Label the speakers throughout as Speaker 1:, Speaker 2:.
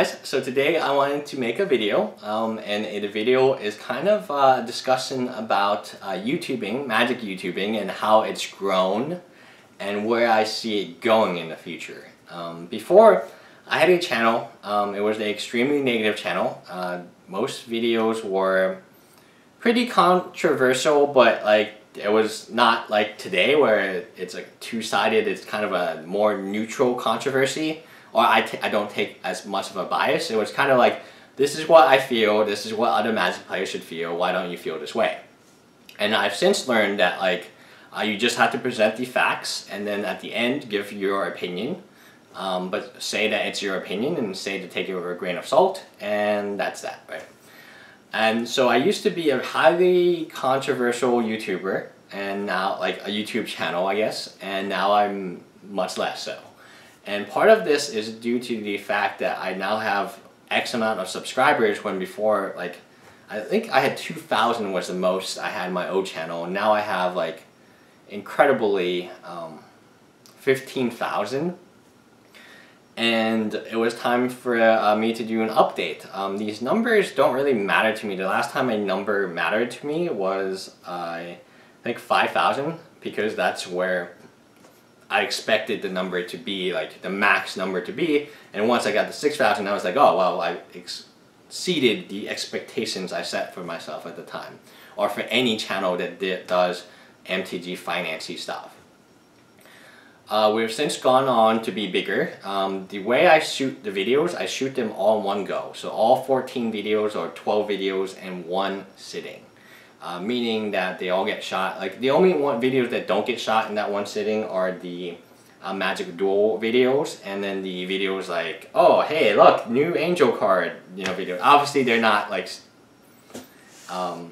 Speaker 1: guys, so today I wanted to make a video um, and the video is kind of uh, a discussion about uh, YouTubing, magic YouTubing and how it's grown and where I see it going in the future. Um, before I had a channel, um, it was an extremely negative channel. Uh, most videos were pretty controversial but like it was not like today where it's like two-sided, it's kind of a more neutral controversy or I t I don't take as much of a bias. It was kind of like, this is what I feel, this is what other Magic players should feel, why don't you feel this way? And I've since learned that like, uh, you just have to present the facts and then at the end give your opinion. Um, but say that it's your opinion and say to take it with a grain of salt and that's that, right? And so I used to be a highly controversial YouTuber and now like a YouTube channel I guess and now I'm much less so. And part of this is due to the fact that I now have X amount of subscribers when before, like, I think I had 2,000 was the most I had my old channel. And now I have, like, incredibly um, 15,000. And it was time for uh, me to do an update. Um, these numbers don't really matter to me. The last time a number mattered to me was, uh, I think, 5,000 because that's where I expected the number to be like the max number to be and once I got the 6,000 I was like oh well I exceeded the expectations I set for myself at the time or for any channel that does MTG financy stuff. Uh, we've since gone on to be bigger. Um, the way I shoot the videos, I shoot them all in one go. So all 14 videos or 12 videos in one sitting uh, meaning that they all get shot. Like the only one videos that don't get shot in that one sitting are the uh, Magic Duel videos, and then the videos like, oh hey look, new Angel card, you know, video. Obviously they're not like. Um,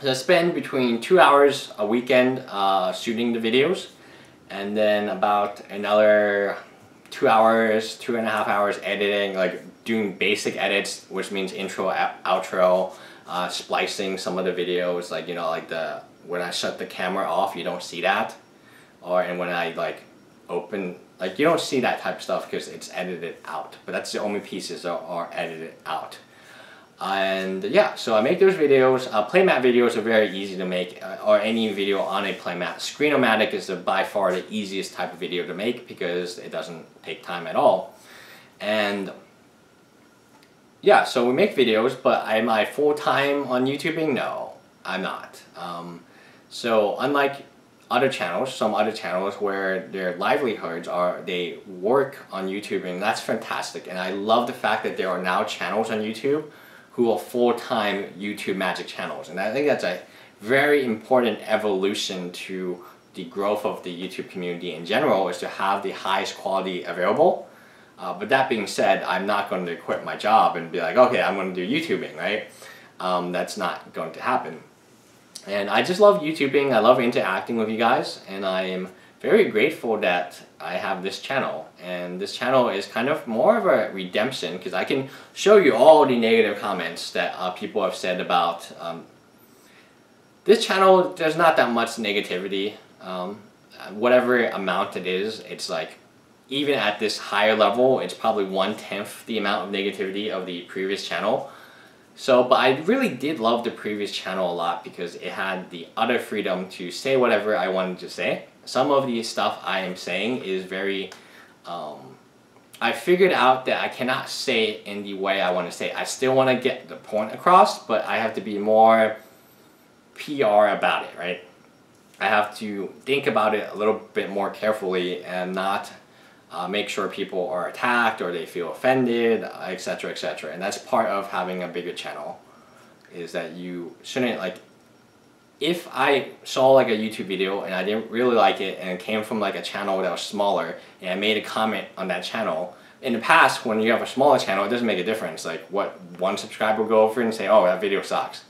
Speaker 1: so I spend between two hours a weekend uh, shooting the videos, and then about another two hours, two and a half hours editing, like doing basic edits, which means intro, outro, uh, splicing some of the videos, like, you know, like the, when I shut the camera off, you don't see that. Or, and when I like open, like you don't see that type of stuff because it's edited out. But that's the only pieces that are edited out. And yeah, so I make those videos. Uh, playmat videos are very easy to make, uh, or any video on a playmat. Screenomatic is the, by far the easiest type of video to make because it doesn't take time at all. And yeah, so we make videos, but am I full-time on YouTubing? No, I'm not. Um, so unlike other channels, some other channels where their livelihoods are, they work on YouTube and that's fantastic. And I love the fact that there are now channels on YouTube who are full-time YouTube magic channels. And I think that's a very important evolution to the growth of the YouTube community in general is to have the highest quality available uh, but that being said, I'm not going to quit my job and be like, okay, I'm going to do YouTubing, right? Um, that's not going to happen. And I just love YouTubing. I love interacting with you guys. And I am very grateful that I have this channel. And this channel is kind of more of a redemption because I can show you all the negative comments that uh, people have said about um, this channel. There's not that much negativity. Um, whatever amount it is, it's like even at this higher level, it's probably one-tenth the amount of negativity of the previous channel. So, but I really did love the previous channel a lot because it had the utter freedom to say whatever I wanted to say. Some of the stuff I am saying is very, um, I figured out that I cannot say it in the way I want to say it. I still want to get the point across, but I have to be more PR about it, right? I have to think about it a little bit more carefully and not uh, make sure people are attacked or they feel offended, etc., etc. And that's part of having a bigger channel, is that you shouldn't like. If I saw like a YouTube video and I didn't really like it and it came from like a channel that was smaller and I made a comment on that channel, in the past when you have a smaller channel it doesn't make a difference like what one subscriber will go over and say oh that video sucks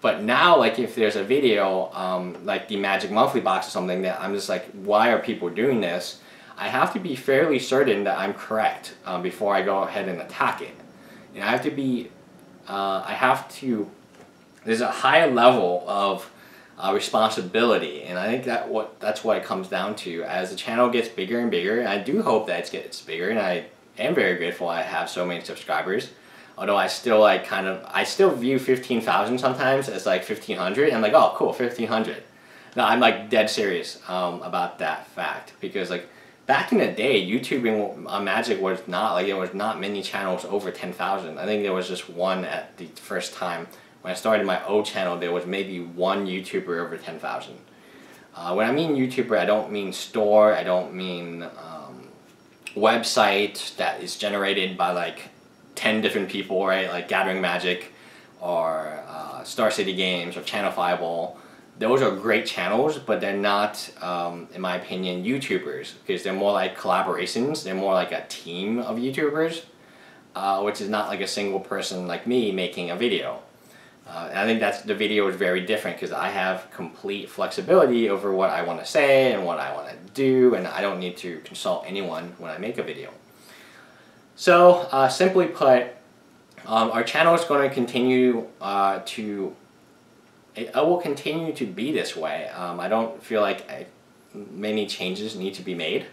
Speaker 1: but now like if there's a video um, like the magic monthly box or something that I'm just like why are people doing this I have to be fairly certain that I'm correct um, before I go ahead and attack it. And I have to be, uh, I have to, there's a higher level of uh, responsibility and I think that what that's what it comes down to as the channel gets bigger and bigger and I do hope that it gets bigger and I am very grateful I have so many subscribers. Although I still like kind of, I still view 15,000 sometimes as like 1,500. I'm like, oh cool, 1,500. No, I'm like dead serious um, about that fact because like back in the day, YouTubing on Magic was not like there was not many channels over 10,000. I think there was just one at the first time. When I started my old channel, there was maybe one YouTuber over 10,000. Uh, when I mean YouTuber, I don't mean store, I don't mean um, website that is generated by like 10 different people, right? Like Gathering Magic or uh, Star City Games or Channel Fireball. Those are great channels, but they're not, um, in my opinion, YouTubers because they're more like collaborations. They're more like a team of YouTubers, uh, which is not like a single person like me making a video. Uh, I think that's the video is very different because I have complete flexibility over what I want to say and what I want to do, and I don't need to consult anyone when I make a video. So, uh, simply put, um, our channel is going to continue uh, to, it, will continue to be this way. Um, I don't feel like I, many changes need to be made.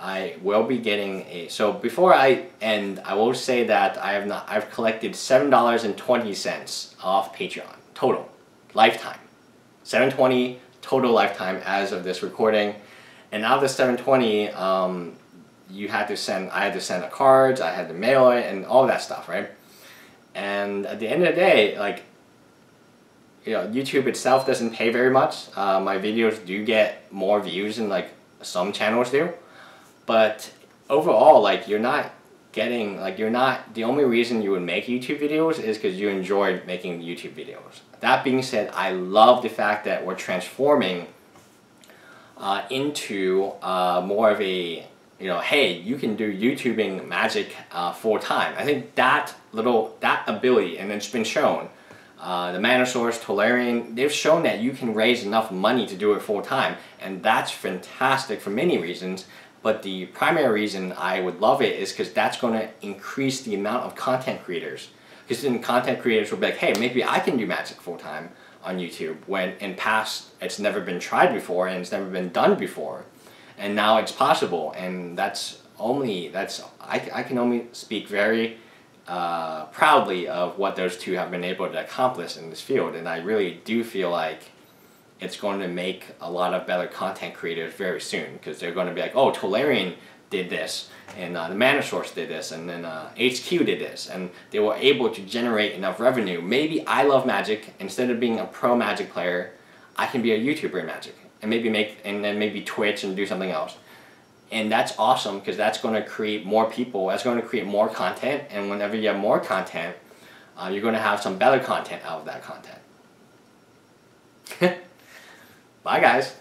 Speaker 1: I will be getting a, so before I end, I will say that I have not, I've collected $7.20 off Patreon, total, lifetime. 720 total lifetime as of this recording. And out of the 720, um, you had to send, I had to send the cards, I had to mail it, and all that stuff, right? And at the end of the day, like, you know, YouTube itself doesn't pay very much. Uh, my videos do get more views than like some channels do. But overall, like, you're not getting, like, you're not, the only reason you would make YouTube videos is because you enjoy making YouTube videos. That being said, I love the fact that we're transforming uh, into uh, more of a you know, hey, you can do YouTubing magic uh, full time. I think that little, that ability, and it's been shown, uh, the Mana Source, Tolarian, they've shown that you can raise enough money to do it full time, and that's fantastic for many reasons. But the primary reason I would love it is because that's going to increase the amount of content creators. Because then content creators will be like, hey, maybe I can do magic full time on YouTube when in past it's never been tried before and it's never been done before and now it's possible and that's only that's I, I can only speak very uh, proudly of what those two have been able to accomplish in this field. And I really do feel like it's going to make a lot of better content creators very soon because they're going to be like oh Tolarian did this and uh, the Mana Source did this and then uh, HQ did this. And they were able to generate enough revenue. Maybe I love magic. Instead of being a pro magic player I can be a YouTuber in magic and maybe make and then maybe Twitch and do something else. And that's awesome because that's going to create more people. That's going to create more content, and whenever you have more content, uh, you're going to have some better content out of that content. Bye, guys.